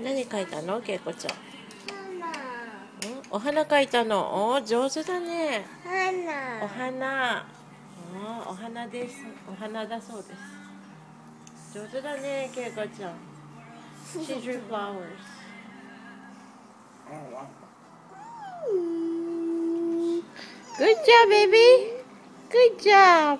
何描いたのけいこちゃん？お花描いたの？お上手だね。お花。おお花です。お花だそうです。上手だねけいこちゃん。She drew flowers. Good job baby. Good job.